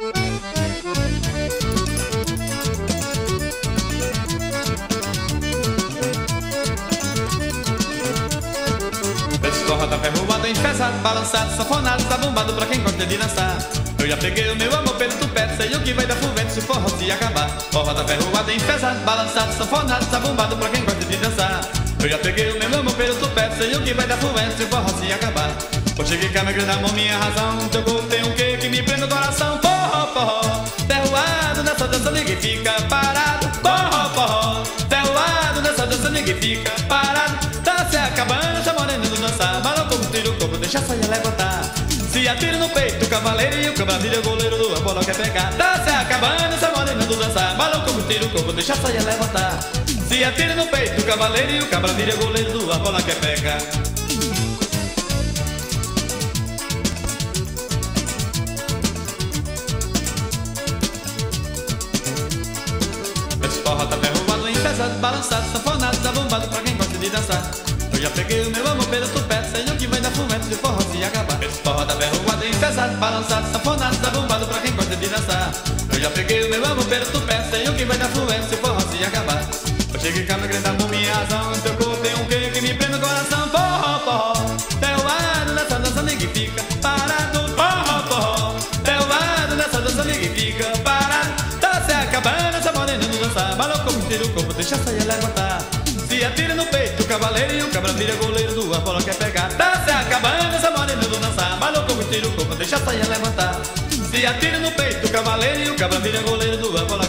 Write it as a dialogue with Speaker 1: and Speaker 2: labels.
Speaker 1: roda ferroada, enfesado, balançado, safonado, tá bombado pra quem gosta de dançar. Eu já peguei o meu amor pelo tupete, sei o que vai dar fuvento se o forró se acabar. Forró da ferroada, enfesado, balançado, safonado, tá bombado pra quem gosta de dançar. Eu já peguei o meu amor pelo tupete, sei o que vai dar fuvento se o forró se acabar. Vou cheguei com a minha grande mão, minha razão, teu corpo tem um quê que me prende o coração. Forró, forró, ferroado, nessa dança ninguém fica parado. Forró, forró, ferroado, nessa dança ninguém fica parado. Tá se acabando, tá morena do dançar, maluco, tira o corpo, deixa a saia levantar. Se atira no peito, o cavaleiro e o cavaleiro, goleiro do a bola quer pegar. Tá se acabando, essa morena do dançar, maluco, tira o corpo, deixa a saia levantar. Se atira no peito, o cavaleiro e o cavaleiro, goleiro do a bola quer pegar. Balançado, safonado, tá bombado pra quem gosta de dançar. Eu já peguei o meu amor pelo tupete, sei o que vai dar fumete se o forró se acabar. Esse forró tá derrubado, enfesado, balançado, safonado, tá bombado pra quem gosta de dançar. Eu já peguei o meu amor pelo tupete, sei o que vai dar fumete se o forró se acabar. Eu cheguei com a minha grande amor, minha razão, teu corpo tem um quê que me prende o coração. Forró, forró, teu lado nessa dança ninguém fica parado. Forró, forró, teu lado nessa dança ninguém fica parado. Tá se acabando essa morena no dançar, maluco, tira o corpo, levantar. Se atira no peito, cavaleiro cabra vira goleiro do a bola quer pegar. Tá se acabando essa morena do dançar, maluco, tira o corpo, deixa a saia levantar. Se atira no peito, cavaleiro cabra vira goleiro do a bola